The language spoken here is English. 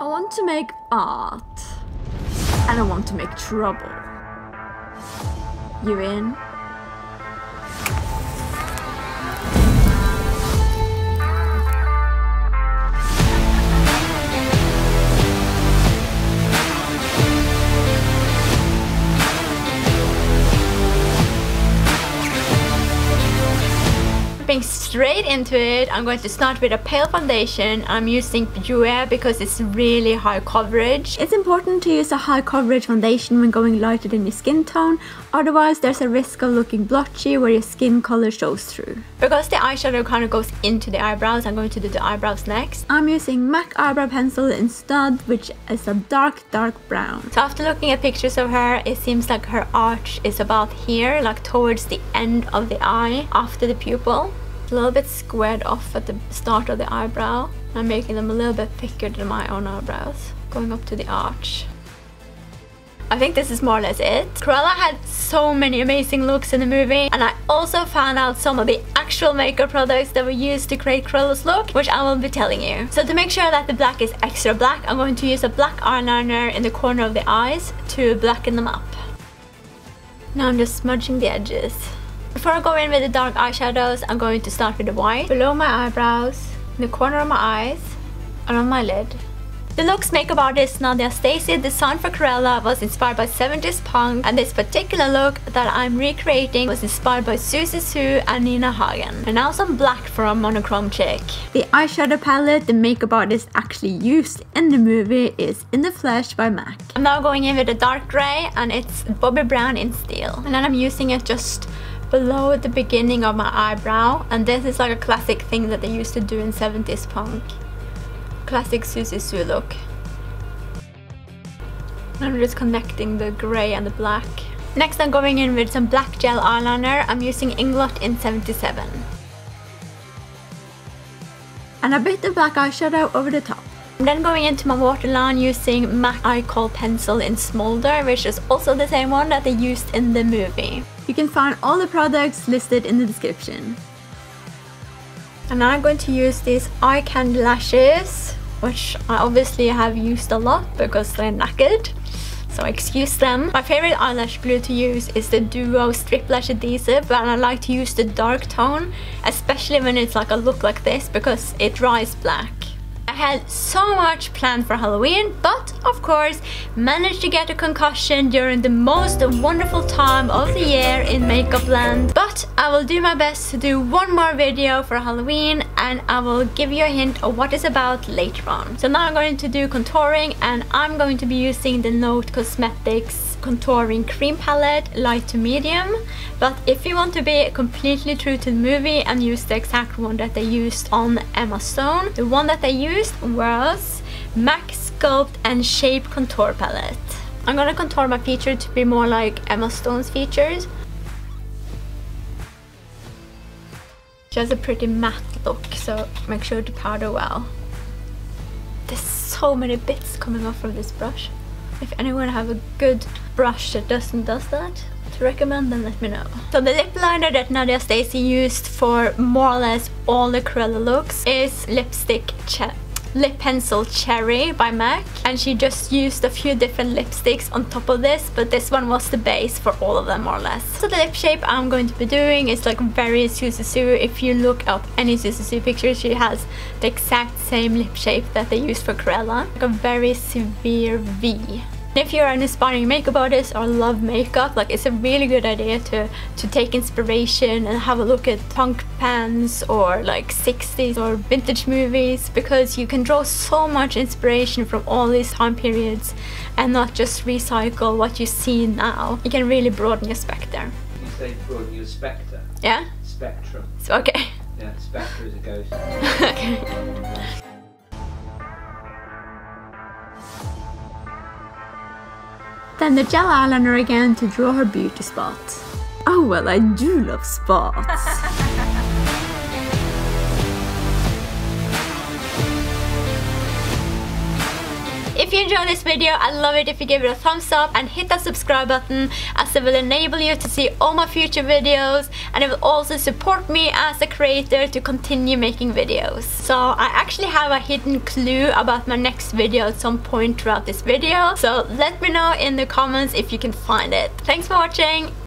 I want to make art. And I want to make trouble. You in? Jumping straight into it, I'm going to start with a pale foundation. I'm using Jouer because it's really high coverage. It's important to use a high coverage foundation when going lighter than your skin tone, otherwise there's a risk of looking blotchy where your skin color shows through. Because the eyeshadow kind of goes into the eyebrows, I'm going to do the eyebrows next. I'm using MAC eyebrow pencil in Stud, which is a dark, dark brown. So after looking at pictures of her, it seems like her arch is about here, like towards the end of the eye, after the pupil a little bit squared off at the start of the eyebrow. I'm making them a little bit thicker than my own eyebrows, going up to the arch. I think this is more or less it. Cruella had so many amazing looks in the movie and I also found out some of the actual makeup products that were used to create Cruella's look which I will be telling you. So to make sure that the black is extra black I'm going to use a black eyeliner in the corner of the eyes to blacken them up. Now I'm just smudging the edges. Before I go in with the dark eyeshadows, I'm going to start with the white. Below my eyebrows, in the corner of my eyes, and on my lid. The looks makeup artist Nadia Stacey designed for Cruella was inspired by 70s punk and this particular look that I'm recreating was inspired by Siouxsie Sioux and Nina Hagen. And now some black for a monochrome chick. The eyeshadow palette the makeup artist actually used in the movie is In the Flesh by MAC. I'm now going in with a dark grey and it's Bobbi Brown in Steel. And then I'm using it just below the beginning of my eyebrow and this is like a classic thing that they used to do in 70s punk. Classic Siouxsie Sioux look. I'm just connecting the grey and the black. Next I'm going in with some black gel eyeliner. I'm using Inglot in 77. And a bit of black eyeshadow over the top. I'm then going into my waterline using MAC Eye Kohl pencil in Smolder, which is also the same one that they used in the movie. You can find all the products listed in the description. And now I'm going to use these eye candy lashes, which I obviously have used a lot because they're knackered. So excuse them. My favorite eyelash glue to use is the Duo Strip Lash Adhesive and I like to use the dark tone, especially when it's like a look like this because it dries black had so much planned for Halloween, but of course managed to get a concussion during the most wonderful time of the year in makeup land. I will do my best to do one more video for Halloween and I will give you a hint of what it's about later on. So now I'm going to do contouring and I'm going to be using the Note Cosmetics contouring cream palette, light to medium. But if you want to be completely true to the movie and use the exact one that they used on Emma Stone, the one that they used was MAC Sculpt and Shape Contour Palette. I'm gonna contour my feature to be more like Emma Stone's features. She has a pretty matte look, so make sure to powder well. There's so many bits coming off from this brush. If anyone have a good brush that doesn't does that to recommend then let me know. So the lip liner that Nadia Stacey used for more or less all the Cruella looks is lipstick lip pencil cherry by MAC and she just used a few different lipsticks on top of this but this one was the base for all of them more or less. So the lip shape I'm going to be doing is like very Sioux. If you look up any Siouxsie Sioux picture she has the exact same lip shape that they used for Cruella. Like a very severe V if you're an aspiring makeup artist or love makeup, like it's a really good idea to, to take inspiration and have a look at punk pants or like 60s or vintage movies because you can draw so much inspiration from all these time periods and not just recycle what you see now. You can really broaden your spectrum. You say broaden your spectre? Yeah? Spectrum. So, okay. Yeah, spectre is a ghost. okay. Then the gel eyeliner again to draw her beauty spots. Oh well, I do love spots. If you enjoyed this video, I'd love it if you give it a thumbs up and hit that subscribe button as it will enable you to see all my future videos and it will also support me as a creator to continue making videos. So I actually have a hidden clue about my next video at some point throughout this video. So let me know in the comments if you can find it. Thanks for watching!